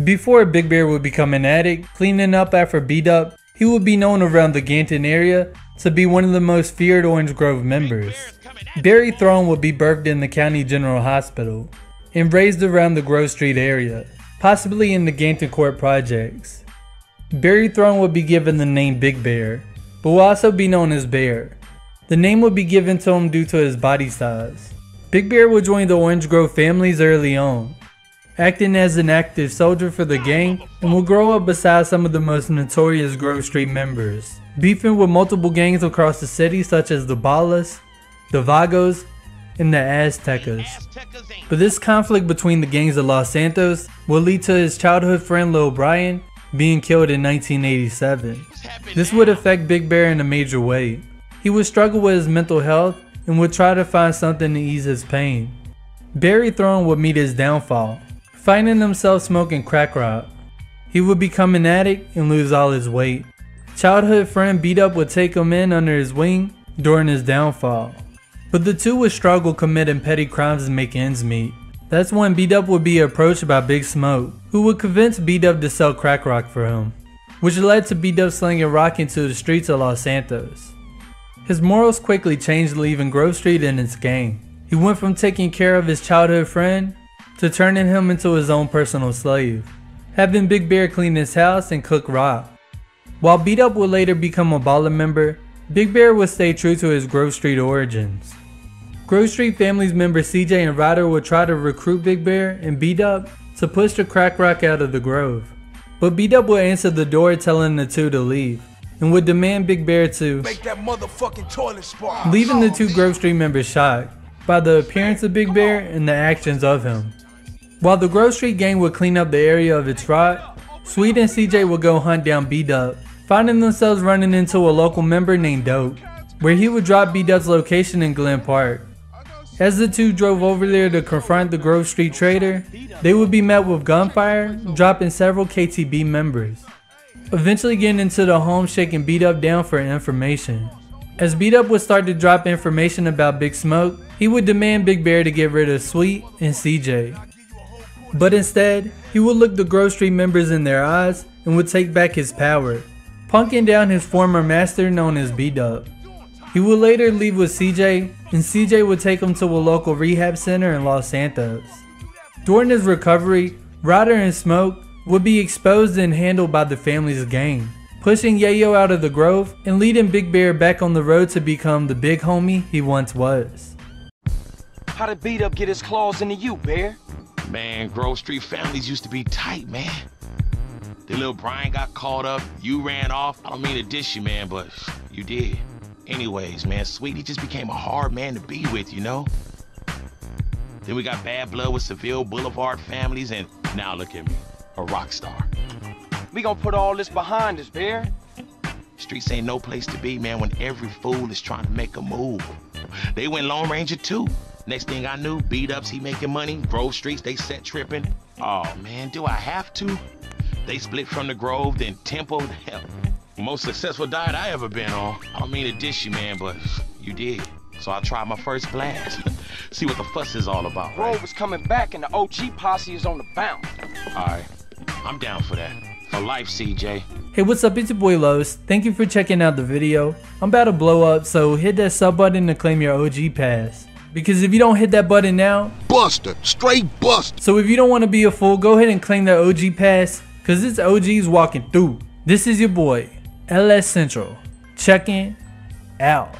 Before Big Bear would become an addict, cleaning up after B Dup, he would be known around the Ganton area to be one of the most feared Orange Grove members. Barry Thorne would be birthed in the County General Hospital and raised around the Grove Street area, possibly in the Ganton Court projects. Barry Thorne would be given the name Big Bear, but will also be known as Bear. The name would be given to him due to his body size. Big Bear would join the Orange Grove families early on, acting as an active soldier for the gang and will grow up beside some of the most notorious Grove Street members, beefing with multiple gangs across the city such as the Ballas, the Vagos, and the Aztecas. But this conflict between the gangs of Los Santos will lead to his childhood friend Lil Brian being killed in 1987. This would affect Big Bear in a major way. He would struggle with his mental health and would try to find something to ease his pain. Barry Thorne would meet his downfall, finding himself smoking crack rock. He would become an addict and lose all his weight. Childhood friend B Dup would take him in under his wing during his downfall. But the two would struggle committing petty crimes and make ends meet. That's when B Dup would be approached by Big Smoke, who would convince B Dup to sell crack rock for him, which led to B Dup slinging rock into the streets of Los Santos. His morals quickly changed leaving Grove Street and its gang. He went from taking care of his childhood friend to turning him into his own personal slave, having Big Bear clean his house and cook rock. While B Dup would later become a Balla member, Big Bear would stay true to his Grove Street origins. Grove Street family's member CJ and Ryder would try to recruit Big Bear and B Dup to push the crack rock out of the Grove. But B Dup would answer the door telling the two to leave and would demand Big Bear to Make that motherfucking toilet spark. leaving the two Grove Street members shocked by the appearance of Big Bear and the actions of him. While the Grove Street gang would clean up the area of its rot, Sweet and CJ would go hunt down B-Dup, finding themselves running into a local member named Dope, where he would drop B-Dup's location in Glen Park. As the two drove over there to confront the Grove Street trader, they would be met with gunfire, dropping several KTB members. Eventually getting into the home shaking B Dup down for information. As B Dup would start to drop information about Big Smoke, he would demand Big Bear to get rid of Sweet and CJ. But instead, he would look the Street members in their eyes and would take back his power, punking down his former master known as B-Dup. He would later leave with CJ, and CJ would take him to a local rehab center in Los Santos. During his recovery, Ryder and Smoke would be exposed and handled by the family's gang, pushing Yayo out of the grove and leading Big Bear back on the road to become the big homie he once was. How did B Dup get his claws into you, Bear? Man, Grove Street families used to be tight, man. The little Brian got caught up, you ran off. I don't mean to dish you, man, but you did. Anyways, man, Sweetie just became a hard man to be with, you know? Then we got bad blood with Seville Boulevard families, and now look at me, a rock star. We gonna put all this behind us, Bear. Streets ain't no place to be, man, when every fool is trying to make a move. They went Lone Ranger too. Next thing I knew, beat ups, he making money. Grove Streets, they set tripping. Oh man, do I have to? They split from the Grove, then Tempo. Hell, most successful diet I ever been on. I don't mean to dish you, man, but you did. So I tried my first blast. See what the fuss is all about, right? Grove is coming back and the OG posse is on the bounce. Alright, I'm down for that. For life, CJ. Hey what's up it's your boy Los, thank you for checking out the video. I'm about to blow up so hit that sub button to claim your OG pass. Because if you don't hit that button now, Buster. Straight buster. so if you don't want to be a fool, go ahead and claim that OG pass. Cause it's OG's walking through. This is your boy, LS Central. Checking out.